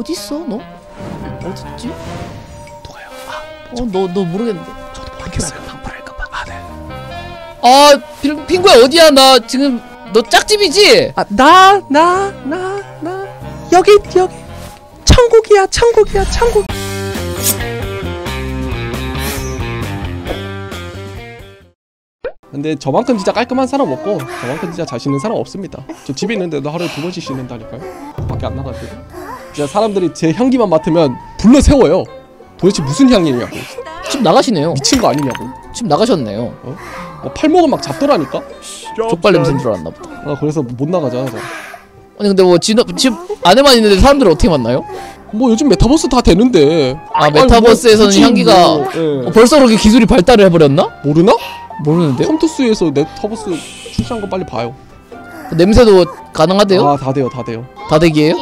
어딨어 너? 어딨지? 누가요? 아, 어 너 너 모르겠는데 저도 모르겠어요. 방풀할까봐. 아, 네. 아 핑, 핑구야 어디야 나 지금 너 짝집이지? 아, 나, 나, 나, 나. 여기, 여기. 천국이야, 천국이야, 천국. 근데 저만큼 진짜 깔끔한 사람 없고 저만큼 진짜 자신 있는 사람 없습니다. 저 집에 있는데도 하루에 두 번씩 씻는다니까요. 밖에 안 나가지 고. 진짜 사람들이 제 향기만 맡으면 불러 세워요. 도대체 무슨 향이냐고. 집 나가시네요 미친 거 아니냐고. 집 나가셨네요 뭐 팔목은 막 잡더라니까. 족발 냄새 들어왔나 보다 아, 그래서 못 나가잖아. 저. 아니 근데 뭐 집, 집 안에만 있는데 사람들을 어떻게 만나요? 뭐 요즘 메타버스 다 되는데. 아뭐 메타버스에서는 굳이 향기가 뭐, 예. 어, 벌써 그렇게 기술이 발달을 해버렸나? 모르나? 모르는데요? 컴투스에서 메타버스 출시한 거 빨리 봐요. 냄새도 가능하대요? 아, 다 돼요, 다 돼요. 다대기예요?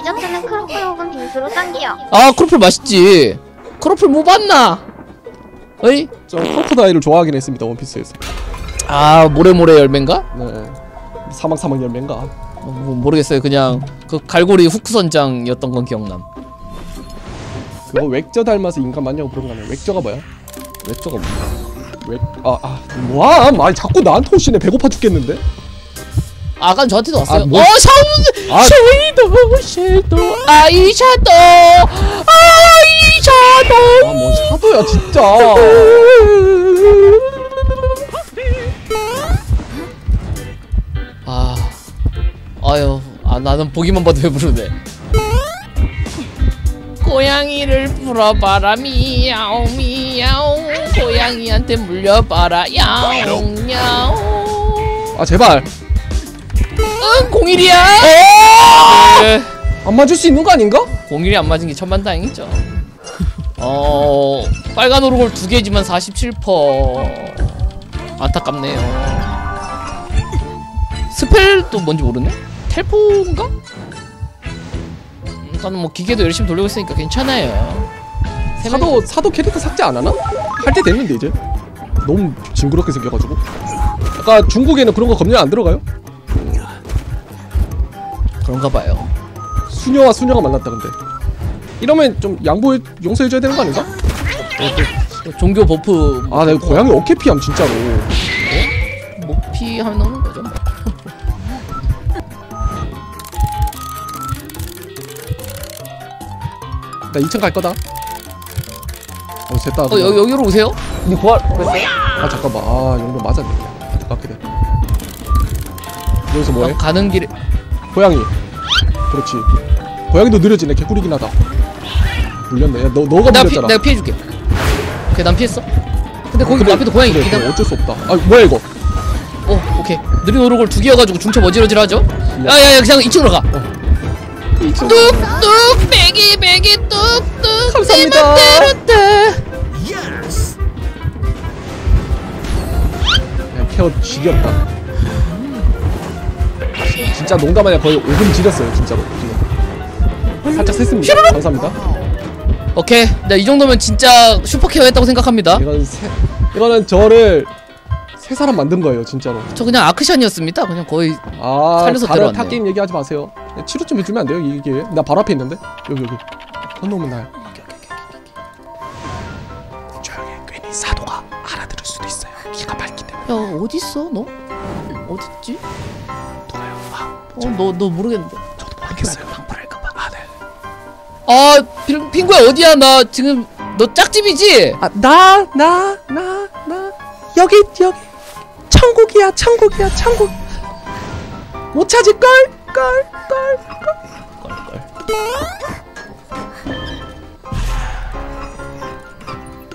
빙수로 당겨. 아 크로플 맛있지 크로플 뭐 봤나? 어이? 저 크로커다일을 좋아하긴 했습니다, 원피스에서. 아 모래모래 열매인가? 네. 사막사막 열매인가? 어, 뭐, 모르겠어요 그냥 그 갈고리 후크 선장이었던 건 기억남 그거 웩저 닮아서 인간 맞냐고 그런 거 아니야? 웩저가 뭐야? 웹저가 뭐야? 웩... 아, 아, 뭐야? 아니, 자꾸 나한테 오시네. 배고파 죽겠는데? 아까 저한테도 왔어요. 아, 뭐- 어 샤운 아. 쉐이도 쉐이도 아이 샤도 아이 샤도. 아, 뭐 샤도야, 진짜. 아 아유 아 나는 보기만 봐도 배부르네. 고양이를 불어봐라 미야오 미야오 고양이한테 물려봐라 야옹 야옹. 아, 제발. 응 공일이야 네. 안 맞을 수 있는 거 아닌가? 공일이 안 맞은 게 천만 다행이죠 어 빨간 오르골 두 개지만 47% 안타깝네요 스펠도 뭔지 모르네? 텔포인가? 일단은 뭐 기계도 열심히 돌리고 있으니까 괜찮아요 사도, 사도 캐릭터 삭제 안 하나? 할 때 됐는데, 이제. 너무 징그럽게 생겨가지고. 아까 중국에는 그런 거 검열 안 들어가요? 그런가 봐요 수녀와 수녀가 만났다, 근데. 이러면 좀 양보해, 용서해줘야 되는 거 아닌가? 종교 buff 아, 내가 고양이 어깨 피함, 진짜로. 목피 하면 나오는 거죠 나 2층 갈 거다. 어, 됐다. 어 여기, 여기로 오세요 니 부활? 아, 잠깐만. 아, 용도 맞았네. 안타깝게 돼. 여기서 뭐해? 아, 가는 길에 고양이. 그렇지. 고양이도 느려지네. 개꿀이긴 하다. 물렸네. 야, 너, 너가 내가, 피, 물렸잖아. 내가 피해줄게 오케이 난 피했어 근데 거기 그래, 앞에도 고양이 그래, 있긴 그래, 한 어쩔 수 없다. 아, 뭐야 이거? 어 오케이 느린 오르골 두 개여가지고 중첩 어지러질 하죠 야야야 그냥 2층으로 가 뚝뚝 배기 배기 뚝뚝 감사합니다. 야, 케어 지겹다. 진짜 농담 아니라 거의 5분 지렸어요, 진짜로. 지금. 살짝 셌습니다. 감사합니다. 오케이 네, 이 정도면 진짜 슈퍼케어 했다고 생각합니다 이건 세, 이거는 저를 세 사람 만든 거예요, 진짜로. 저 그냥 아크샨이었습니다 그냥 거의 아, 살려서 다른 데려왔네요. 타 게임 얘기하지 마세요. 치료 좀 해주면 안 돼요, 이 기회에? 나 바로 앞에 있는데? 여기, 여기. 건너면 나요. 조용히 해. 괜히 사도가 알아들을 수도 있어요. 기가 밝기 때문에. 야 어딨어 너? 어딨지? 아, 어너 너 모르겠는데 저도 모르겠어요. 방풀할까봐. 아, 네. 아 핑, 핑구야 어디야 나 지금 너 짝집이지? 아, 나, 나, 나, 나. 여기, 여기. 천국이야, 천국이야, 천국. 못 찾을걸? 걸, 걸.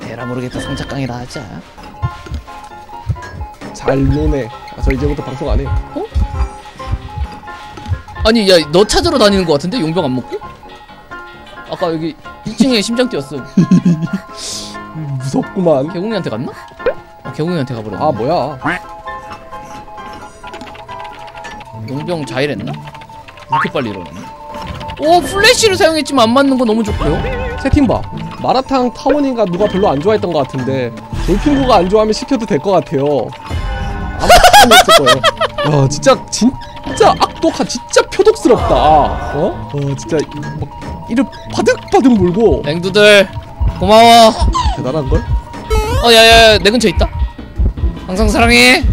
에라 모르겠다 성착강이라 하자 잘 노네. 아, 저 이제부터 방송 안 해요. 아니 야 너 찾으러 다니는 거 같은데 용병 안 먹고? 아까 여기 2층에 심장 뛰었음 무섭구만. 개공이한테 갔나? 아 개공이한테 가버렸네 아, 뭐야. 용병 자일했나? 왜 이렇게 빨리 일어났네 오 플래시를 사용했지만 안 맞는 거 너무 좋고요 채팅 봐. 마라탕 타원인가 누가 별로 안 좋아했던 것 같은데 돌핑구가 안 좋아하면 시켜도 될 것 같아요. 아마 했을 거예요. 야 진짜 진짜 악독한 진짜 표독스럽다. 어? 어 진짜 막 이를 바득바득 물고 랭두들 고마워 대단한 걸? 어 야야야 내 근처에 있다 항상 사랑해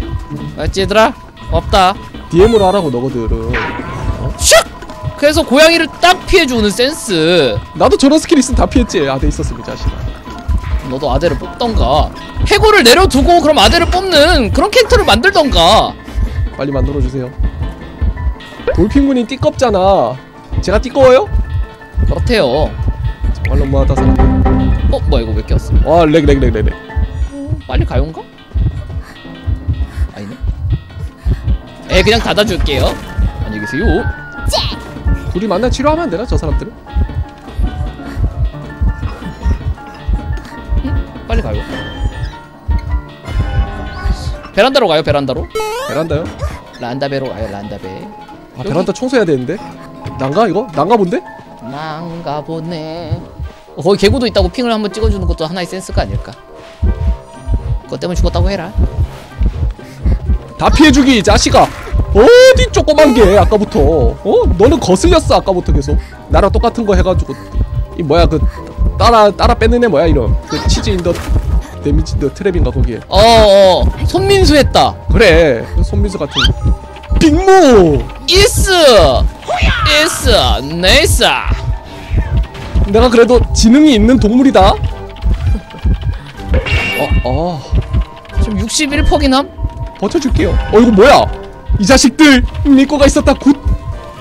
알지 얘들아 고맙다 DM으로 하라고 너거들은. 슉 그래서 고양이를 딱 피해주는 센스 나도 저런 스킬 있으면 다 피했지. 아대 있었으면 이 자식아. 너도 아대를 뽑던가 해골을 내려두고 그럼 아대를 뽑는 그런 캐릭터를 만들던가 빨리 만들어 주세요. 돌핀군이 띠껍잖아. 제가 띠꺼워요? 그렇대요 정말 너무하다 사람들. 어 뭐야 이거 왜 꼈어 와, lag, lag, lag, lag, lag. 빨리 가요인가? 아니네 에 그냥 닫아줄게요 안녕히 계세요 둘이 만나 치료하면 안 되나 저 사람들은? 빨리 가요 베란다로 가요 베란다로 베란다요? 란다베로 가요 란다베 아, 베란다 청소해야 되는데. 난가 이거? 난가 본데? 난가 보네 어, 거기 개구도 있다고 핑을 한번 찍어주는 것도 하나의 센스가 아닐까 그것 때문에 죽었다고 해라 다 피해주기 이 자식아. 어디 조그만 게 아까부터. 어? 너는 거슬렸어 아까부터 계속. 나랑 똑같은 거 해가지고 이 뭐야 그 따라 따라 뺏는 애 뭐야 이런 그 치즈 인더 데미지 인더 트랩인가 거기에. 어어 손민수 했다 그래 그 손민수 같은 빅모. 이스. 이스. 네이스. 내가 그래도 지능이 있는 동물이다. 어, 어. 지금 61퍼긴 함? 버텨줄게요. 어 이거 뭐야? 이 자식들 믿고가 있었다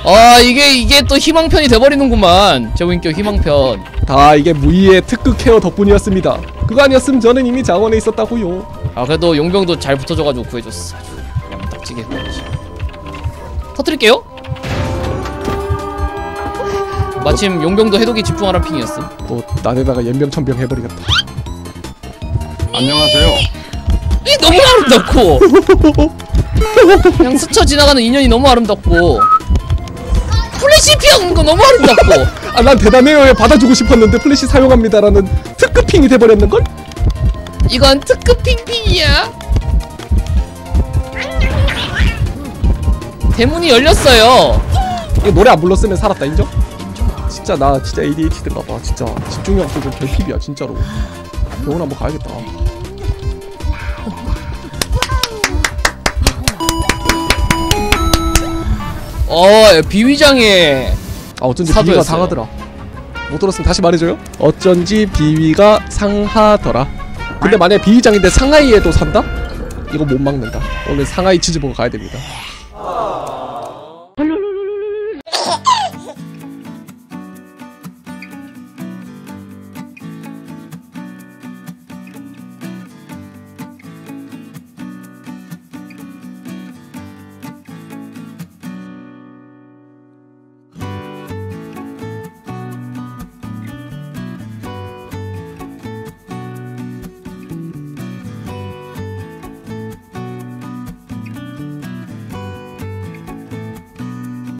아 이게 이게 또 희망편이 돼버리는구만. 제고인격 희망편. 굿다 이게 무이의 특급 케어 덕분이었습니다. 그거 아니었으면 저는 이미 자원에 있었다고요. 아 그래도 용병도 잘 붙어줘가지고 구해줬어. 아주 양딱지게 구해줬어 터뜨릴게요. 마침 용병도 해독에 집중하라 핑이었음. 또 나대다가 연병천병 해버리겠다. 안녕하세요. 이 너무 아름답고. 그냥 스쳐 지나가는 인연이 너무 아름답고. 플래시 피하는 거 너무 아름답고. 아 난 대단해요에 받아주고 싶었는데 플래시 사용합니다라는 특급 ping이 돼버렸는걸? 이건 특급 핑핑이야 대문이 열렸어요. 이거 노래 안 불렀으면 살았다 인정? 진짜 나 진짜 ADHD인가 봐. 진짜 집중력 조금 결핍이야 진짜로. 병원 한번 가야겠다. 어 비위장에 아 어쩐지 사도였어요. 비위가 상하더라. 못 들었으면 다시 말해줘요? 어쩐지 비위가 상하더라. 근데 만약에 비위장인데 상하이에도 산다? 이거 못 막는다. 오늘 상하이 치즈버거 가야 됩니다